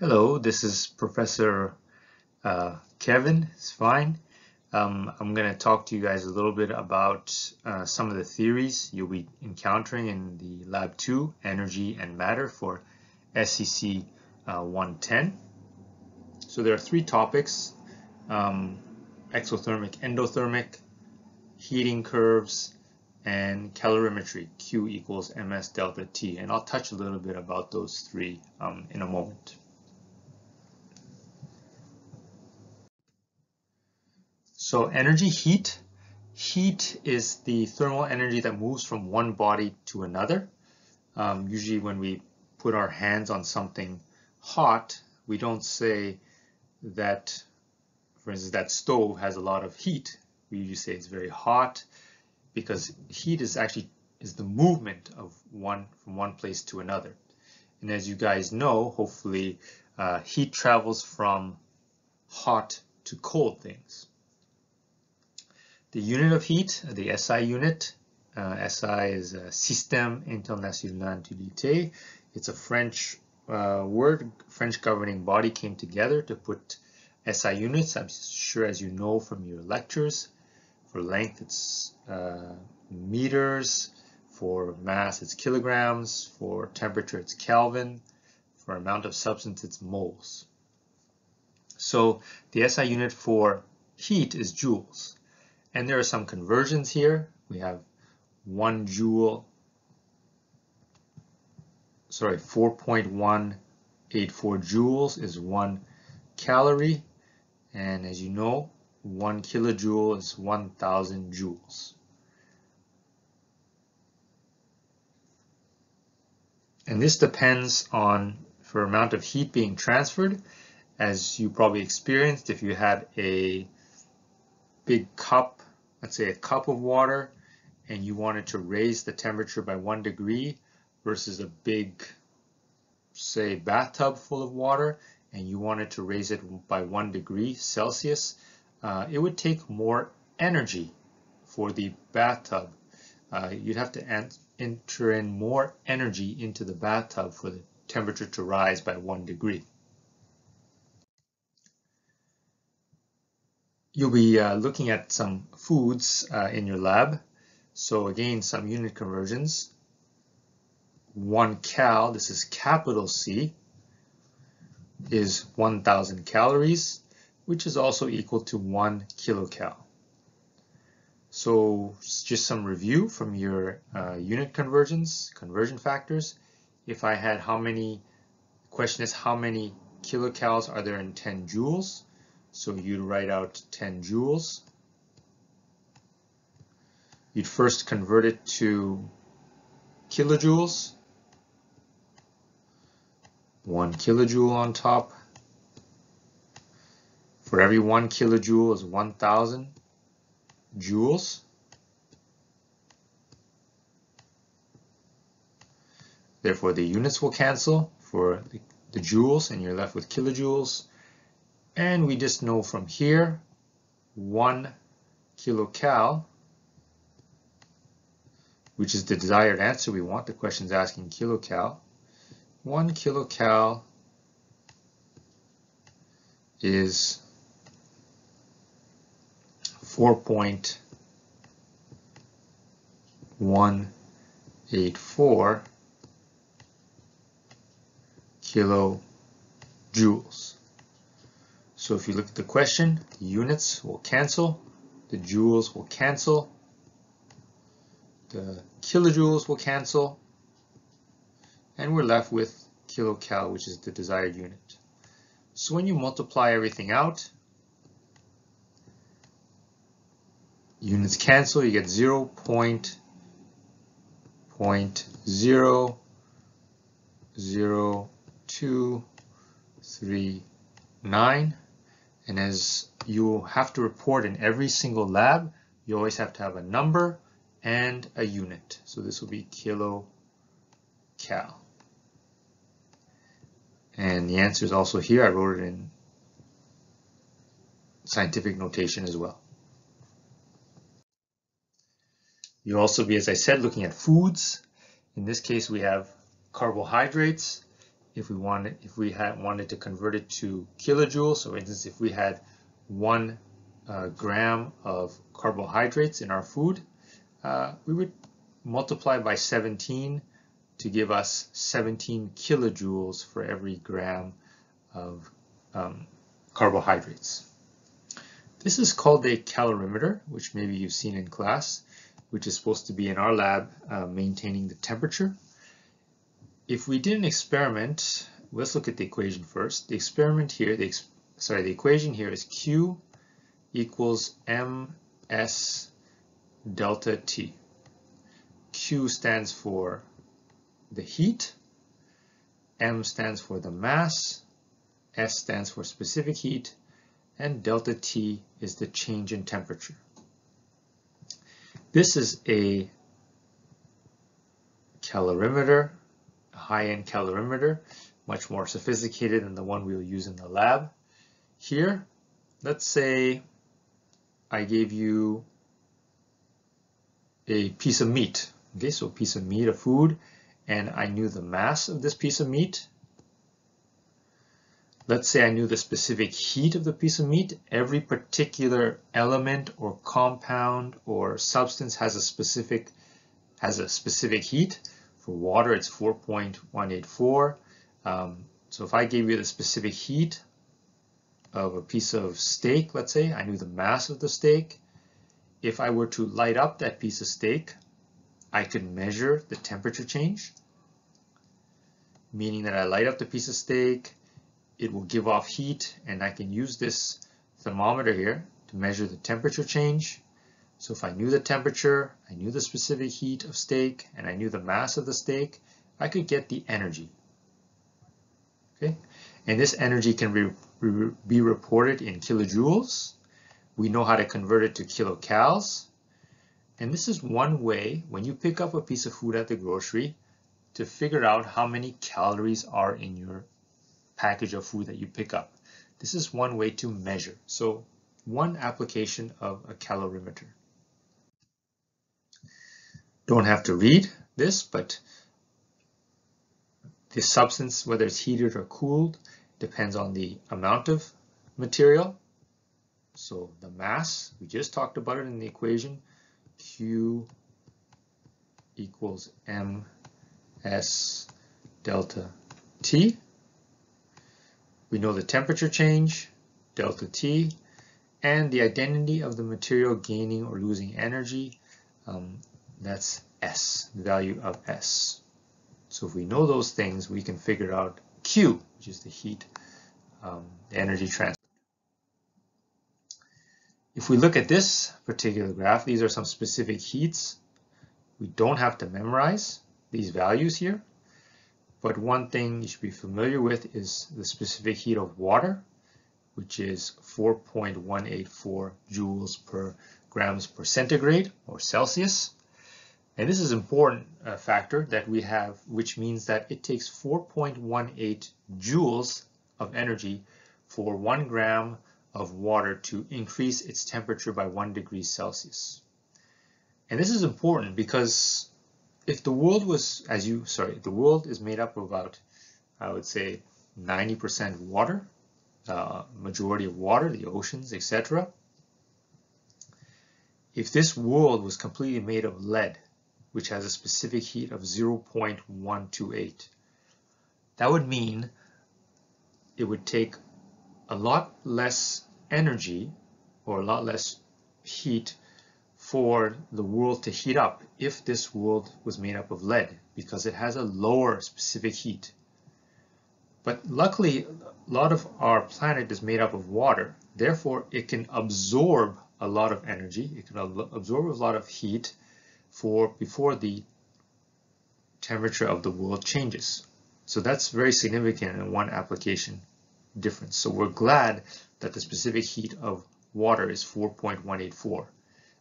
Hello, this is Professor uh, Kevin. It's fine. Um, I'm going to talk to you guys a little bit about uh, some of the theories you'll be encountering in the Lab 2, Energy and Matter for SCC uh, 110. So there are three topics, um, exothermic, endothermic, heating curves, and calorimetry, Q equals ms delta T. And I'll touch a little bit about those three um, in a moment. So energy heat. Heat is the thermal energy that moves from one body to another. Um, usually when we put our hands on something hot, we don't say that, for instance, that stove has a lot of heat. We usually say it's very hot because heat is actually is the movement of one from one place to another. And as you guys know, hopefully, uh, heat travels from hot to cold things. The unit of heat, the SI unit, uh, SI is a Système International d'Utilité. It's a French uh, word. French governing body came together to put SI units. I'm sure as you know from your lectures. For length, it's uh, meters. For mass, it's kilograms. For temperature, it's Kelvin. For amount of substance, it's moles. So the SI unit for heat is joules. And there are some conversions here. We have one joule, sorry, 4.184 joules is one calorie. And as you know, one kilojoule is 1000 joules. And this depends on for amount of heat being transferred. As you probably experienced, if you had a big cup, let's say a cup of water, and you wanted to raise the temperature by one degree versus a big, say, bathtub full of water, and you wanted to raise it by one degree Celsius, uh, it would take more energy for the bathtub. Uh, you'd have to enter in more energy into the bathtub for the temperature to rise by one degree. You'll be uh, looking at some foods uh, in your lab. So again, some unit conversions. One cal, this is capital C, is 1,000 calories, which is also equal to one kilocal. So just some review from your uh, unit conversions, conversion factors. If I had how many, question is how many kilocals are there in 10 joules? So you'd write out 10 joules. You'd first convert it to kilojoules. One kilojoule on top. For every one kilojoule is 1,000 joules. Therefore, the units will cancel for the, the joules, and you're left with kilojoules. And we just know from here, one kilocal, which is the desired answer we want. The question is asking kilocal. One kilocal is 4.184 kilojoules. So if you look at the question, the units will cancel, the joules will cancel, the kilojoules will cancel, and we're left with kilocal, which is the desired unit. So when you multiply everything out, units cancel, you get 0 point, point 0, 0, 2, 3, 9. And as you have to report in every single lab, you always have to have a number and a unit. So this will be kilo cal. And the answer is also here. I wrote it in scientific notation as well. You'll also be, as I said, looking at foods. In this case, we have carbohydrates. If we wanted, if we had wanted to convert it to kilojoules, so for instance, if we had one uh, gram of carbohydrates in our food, uh, we would multiply by 17 to give us 17 kilojoules for every gram of um, carbohydrates. This is called a calorimeter, which maybe you've seen in class, which is supposed to be in our lab uh, maintaining the temperature. If we did an experiment, let's look at the equation first. The experiment here, the sorry, the equation here is Q equals ms delta T. Q stands for the heat, M stands for the mass, S stands for specific heat, and delta T is the change in temperature. This is a calorimeter, high-end calorimeter, much more sophisticated than the one we'll use in the lab. Here, let's say I gave you a piece of meat. Okay, so a piece of meat, a food, and I knew the mass of this piece of meat. Let's say I knew the specific heat of the piece of meat. Every particular element or compound or substance has a specific has a specific heat. For water, it's 4.184. Um, so if I gave you the specific heat of a piece of steak, let's say, I knew the mass of the steak. If I were to light up that piece of steak, I could measure the temperature change, meaning that I light up the piece of steak, it will give off heat and I can use this thermometer here to measure the temperature change. So if I knew the temperature, I knew the specific heat of steak, and I knew the mass of the steak, I could get the energy. Okay, and this energy can be, be reported in kilojoules. We know how to convert it to kilocals. And this is one way, when you pick up a piece of food at the grocery, to figure out how many calories are in your package of food that you pick up. This is one way to measure. So one application of a calorimeter. Don't have to read this, but the substance, whether it's heated or cooled, depends on the amount of material. So the mass, we just talked about it in the equation, Q equals ms delta T. We know the temperature change, delta T, and the identity of the material gaining or losing energy, um, that's S, the value of S. So if we know those things, we can figure out Q, which is the heat, um, the energy transfer. If we look at this particular graph, these are some specific heats. We don't have to memorize these values here. But one thing you should be familiar with is the specific heat of water, which is 4.184 joules per grams per centigrade or Celsius. And this is an important uh, factor that we have, which means that it takes 4.18 joules of energy for one gram of water to increase its temperature by one degree Celsius. And this is important because if the world was, as you, sorry, the world is made up of about, I would say, 90% water, uh, majority of water, the oceans, etc. If this world was completely made of lead, which has a specific heat of 0.128, that would mean it would take a lot less energy or a lot less heat for the world to heat up if this world was made up of lead because it has a lower specific heat. But luckily, a lot of our planet is made up of water. Therefore, it can absorb a lot of energy. It can absorb a lot of heat for before the temperature of the world changes. So that's very significant in one application difference. So we're glad that the specific heat of water is 4.184.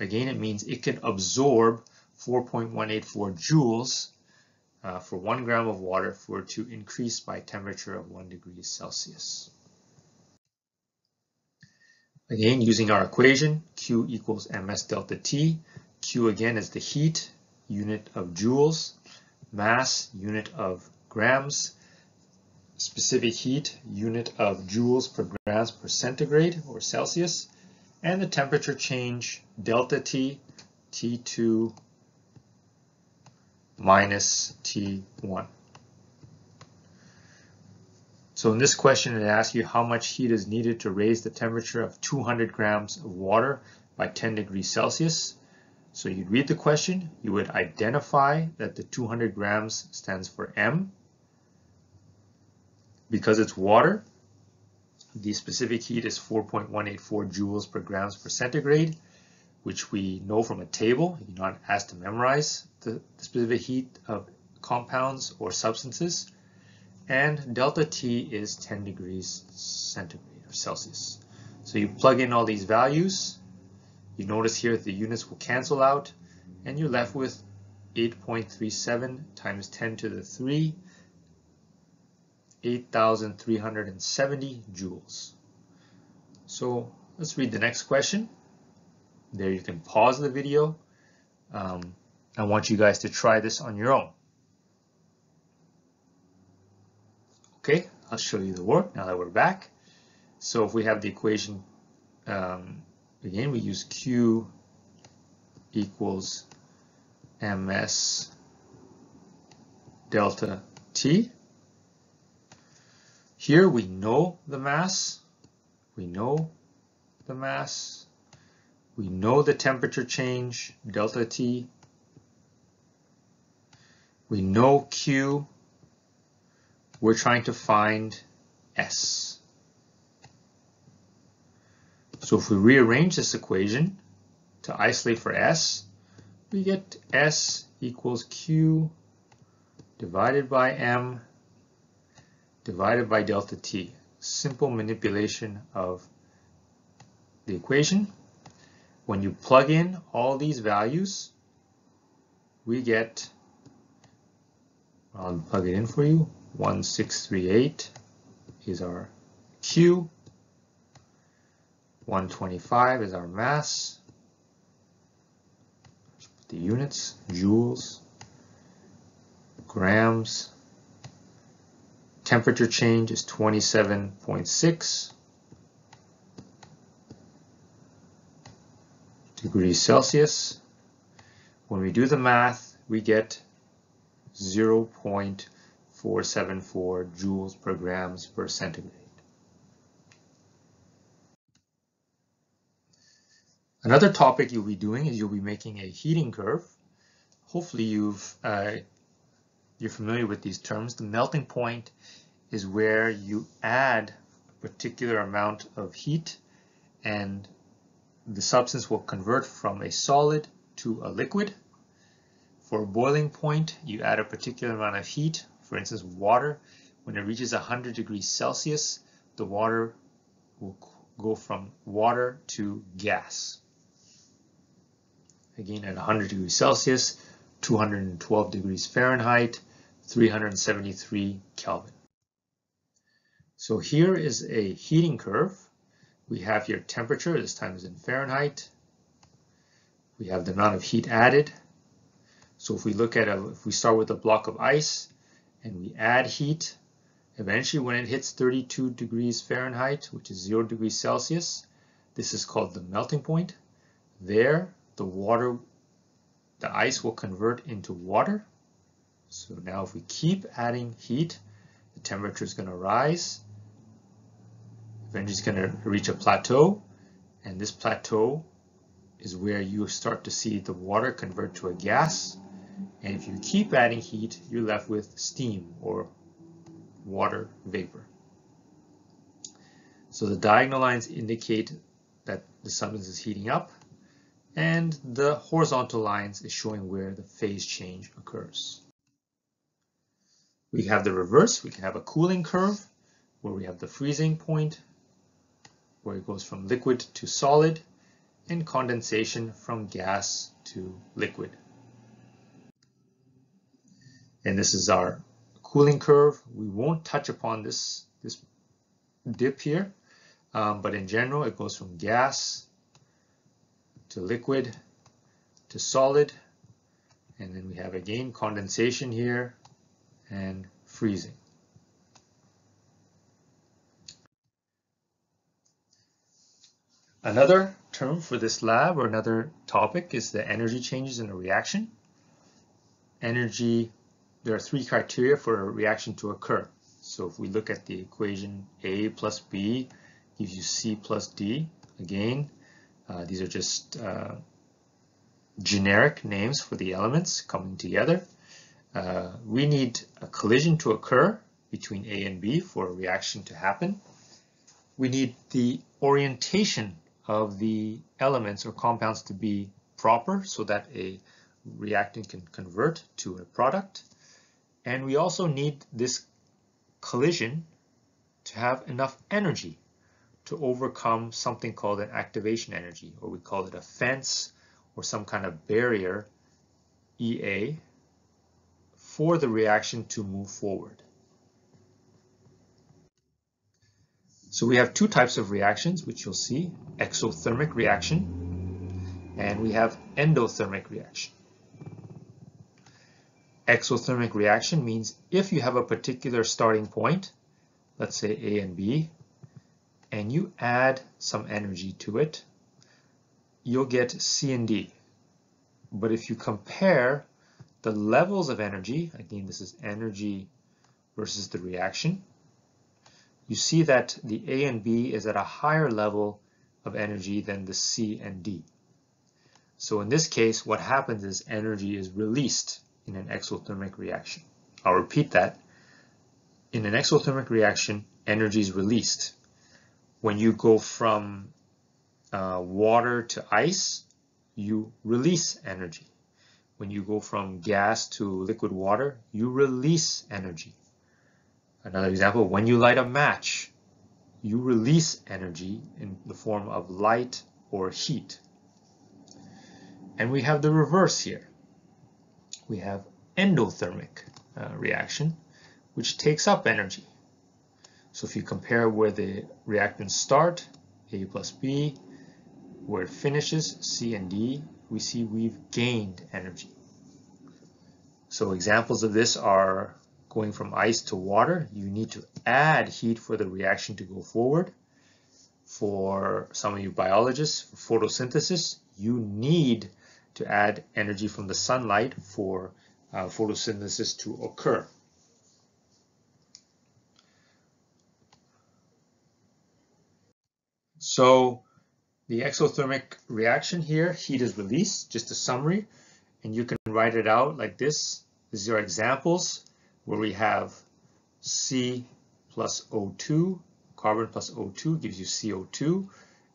Again, it means it can absorb 4.184 joules uh, for one gram of water for it to increase by temperature of one degree Celsius. Again, using our equation, Q equals ms delta T. Q again is the heat, unit of joules, mass, unit of grams, specific heat unit of joules per grams per centigrade or Celsius, and the temperature change delta T, T2 minus T1. So in this question, it asks you how much heat is needed to raise the temperature of 200 grams of water by 10 degrees Celsius. So you'd read the question, you would identify that the 200 grams stands for M. Because it's water, the specific heat is 4.184 joules per grams per centigrade, which we know from a table. You're not asked to memorize the, the specific heat of compounds or substances. And delta T is 10 degrees centigrade or Celsius. So you plug in all these values. You notice here the units will cancel out and you're left with 8.37 times 10 to the 3 8,370 joules. So let's read the next question. There you can pause the video. Um, I want you guys to try this on your own. Okay, I'll show you the work now that we're back. So if we have the equation, um, again, we use Q equals ms delta T. Here we know the mass, we know the mass, we know the temperature change, delta T. We know Q. We're trying to find S. So if we rearrange this equation to isolate for S, we get S equals Q divided by M divided by delta t. Simple manipulation of the equation. When you plug in all these values, we get, I'll plug it in for you, 1638 is our Q, 125 is our mass, the units, joules, grams, Temperature change is 27.6 degrees Celsius. When we do the math, we get 0.474 joules per grams per centigrade. Another topic you'll be doing is you'll be making a heating curve. Hopefully you've uh, you're familiar with these terms. The melting point is where you add a particular amount of heat and the substance will convert from a solid to a liquid. For a boiling point, you add a particular amount of heat, for instance, water. When it reaches 100 degrees Celsius, the water will go from water to gas. Again, at 100 degrees Celsius, 212 degrees Fahrenheit, 373 Kelvin. So here is a heating curve. We have your temperature, this time is in Fahrenheit. We have the amount of heat added. So if we look at a, if we start with a block of ice and we add heat, eventually when it hits 32 degrees Fahrenheit, which is zero degrees Celsius, this is called the melting point. There, the water, the ice will convert into water so now if we keep adding heat, the temperature is going to rise. Eventually it's going to reach a plateau. And this plateau is where you start to see the water convert to a gas. And if you keep adding heat, you're left with steam or water vapor. So the diagonal lines indicate that the substance is heating up and the horizontal lines is showing where the phase change occurs. We have the reverse. We can have a cooling curve where we have the freezing point where it goes from liquid to solid and condensation from gas to liquid. And this is our cooling curve. We won't touch upon this, this dip here, um, but in general, it goes from gas to liquid to solid. And then we have again condensation here and freezing. Another term for this lab or another topic is the energy changes in a reaction. Energy, there are three criteria for a reaction to occur. So if we look at the equation A plus B gives you C plus D, again, uh, these are just uh, generic names for the elements coming together. Uh, we need a collision to occur between A and B for a reaction to happen. We need the orientation of the elements or compounds to be proper so that a reactant can convert to a product. And we also need this collision to have enough energy to overcome something called an activation energy, or we call it a fence or some kind of barrier, EA, for the reaction to move forward. So we have two types of reactions, which you'll see, exothermic reaction, and we have endothermic reaction. Exothermic reaction means if you have a particular starting point, let's say A and B, and you add some energy to it, you'll get C and D. But if you compare the levels of energy, again this is energy versus the reaction, you see that the A and B is at a higher level of energy than the C and D. So in this case, what happens is energy is released in an exothermic reaction. I'll repeat that. In an exothermic reaction, energy is released. When you go from uh, water to ice, you release energy. When you go from gas to liquid water, you release energy. Another example, when you light a match, you release energy in the form of light or heat. And we have the reverse here. We have endothermic uh, reaction, which takes up energy. So if you compare where the reactants start, A plus B, where it finishes, C and D, we see we've gained energy. So examples of this are going from ice to water. You need to add heat for the reaction to go forward. For some of you biologists, for photosynthesis, you need to add energy from the sunlight for uh, photosynthesis to occur. So the exothermic reaction here, heat is released, just a summary, and you can write it out like this. These are examples where we have C plus O2, carbon plus O2 gives you CO2,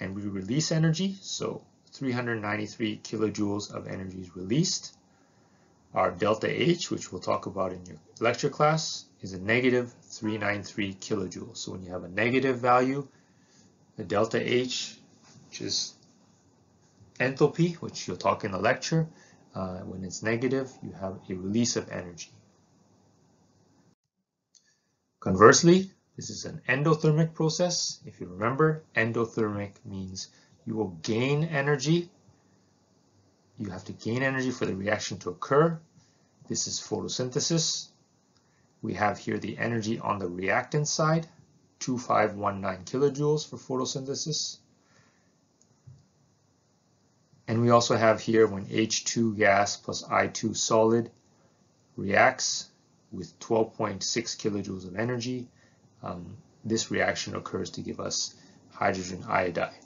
and we release energy, so 393 kilojoules of energy is released. Our delta H, which we'll talk about in your lecture class, is a negative 393 kilojoules. So when you have a negative value, the delta H which is enthalpy, which you'll talk in the lecture. Uh, when it's negative, you have a release of energy. Conversely, this is an endothermic process. If you remember, endothermic means you will gain energy. You have to gain energy for the reaction to occur. This is photosynthesis. We have here the energy on the reactant side, 2519 kilojoules for photosynthesis. And we also have here when H2 gas plus I2 solid reacts with 12.6 kilojoules of energy, um, this reaction occurs to give us hydrogen iodide.